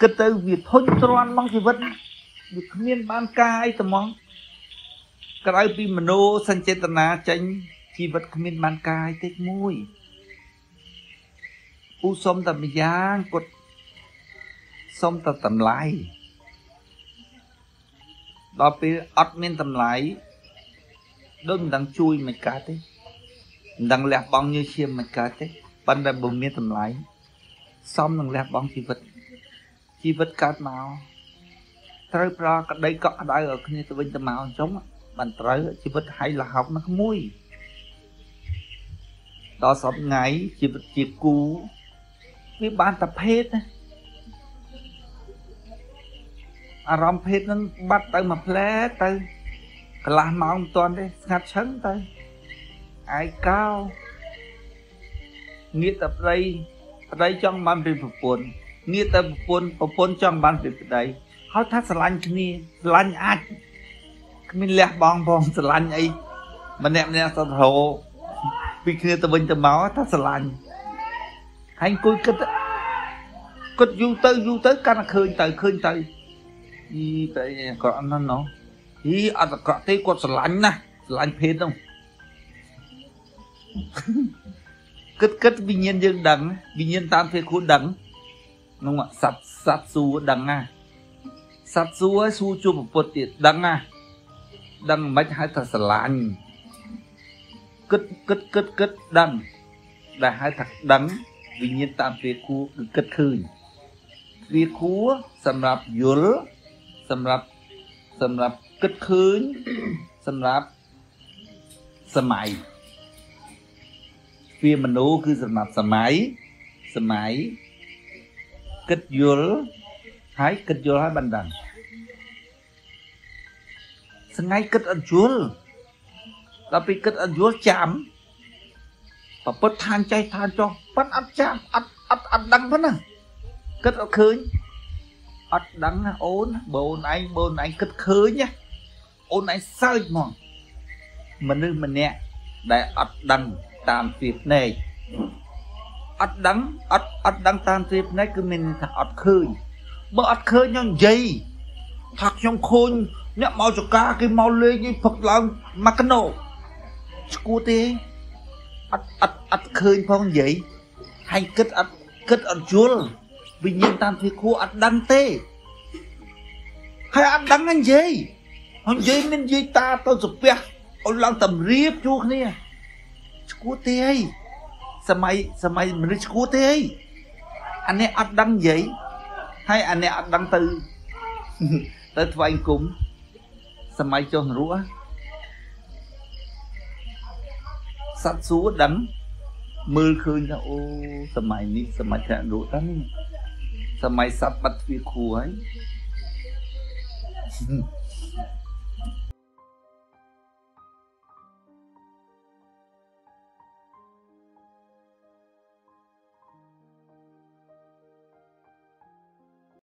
គិតទៅវាធុញទ្រាន់មកជីវិតវាគ្មានបានការអីត្មងក្រៅពីមโนសញ្ចេតនាចេញជីវិតគ្មានបានការអីតិចមួយពូសុំតែម្យ៉ាងគាត់សុំតែតម្លៃដល់ពេលអត់មានតម្លៃដូចមិនដឹងជួយមិនកើតទេមិនដឹងលះបង់ញើសឈាមមិនកើតទេប៉ុន្តែបើមានតម្លៃសមនឹងលះបង់ជីវិត ជីវិតកើតមកត្រូវប្រក្តីកក់ក្ដៅឲ្យគ្នាទៅវិញទៅមកអញ្ចឹងបានត្រូវជីវិតហើយលហោកណាស់មួយដល់សពថ្ងៃជីវិតជាគូវាបានតែភេទណាអារម្មណ៍ភេទនឹងបាត់ទៅមួយផ្លែទៅកន្លះម៉ោងមិនទាន់ទេស្ងាត់ឈឹងទៅឯកោងាកតែប្តីប្តីចង់បានពីប្រពន្ធ ងាកតែប្រពន្ធប្រពន្ធចង់បានពីប្តីហើយថាស្រឡាញ់គ្នាស្រឡាញ់អាចគ្មានលះបង់ផងស្រឡាញ់អីម្នាក់ម្នាក់សត្វរោពីគ្នាទៅវិញទៅមកថាស្រឡាញ់ហើយអង្គុយគិតគិតយូរទៅយូរទៅកាន់តែឃើញទៅឃើញទៅអីតែក៏អត់ណាស់ណោះអីអត់ក្រក់ទេគាត់ស្រឡាញ់ណាស់ស្រឡាញ់ភេទនោះគិតគិតវិញ្ញាណយើងដឹងវិញ្ញាណតាមភេទគួរដឹង នោះសត្វសត្វសួរដឹងណាសត្វសួរសួរជួបពុទ្ធទៀតដឹងណាដឹងមិនហៅថាស្រឡាញ់គិតគិតគិតគិតដឹងដែលហៅថាដឹងវិញ្ញាណតាមពេលគួរគឺគិតឃើញវាគួរសម្រាប់យល់សម្រាប់សម្រាប់គិតឃើញសម្រាប់សម័យវាមโนគឺសម្រាប់សម័យសម័យ គិតយល់ហើយគិតយល់ហើយបានដឹងសងៃគិតអត់យល់ដល់ពេលគិតអត់យល់ចាំប្រពុតឋានចេះឋានចុះប៉ិនអត់ចាំអត់អត់អត់ដឹងប៉ុណ្ណាគិតអត់ឃើញអត់ដឹងណាអូនបើអូនឯងបើអូនឯងគិតឃើញណាអូនឯងសើចហ្មងមនុស្សម្នាក់ដែលអត់ដឹងតាមទ្វាភ្នែក អត់ដឹងអត់អត់ដឹងតាមទ្វាភ្នែកគឺមានថាអត់ឃើញបើអត់ឃើញខ្ញុំនិយាយថាខ្ញុំឃើញអ្នកមកចកាគេមកលេងផឹកឡើងមកកណោស្គួតទេអត់អត់អត់ឃើញផងនិយាយហើយគិតអត់គិតអត់យល់វិញ្ញាណតាមទ្វាខួរអត់ដឹងទេហើយអត់ដឹងហ្នឹងនិយាយហើយនិយាយមាននិយាយតាទៅសាពះឲ្យឡើងតម្រៀបជួគ្នាឈួតទេអី សម័យសម័យមនុស្សឈួតទេអីអានេះអត់ដឹងនិយាយហើយអានេះអត់ដឹងទៅទៅថ្វាយគុំសម័យចុះនរោសត្វសួរដឹងមើលឃើញថាអូសម័យនេះសម័យធ្លាក់នរោតានេះសម័យសត្វបាត់ទ្វារខួរហើយ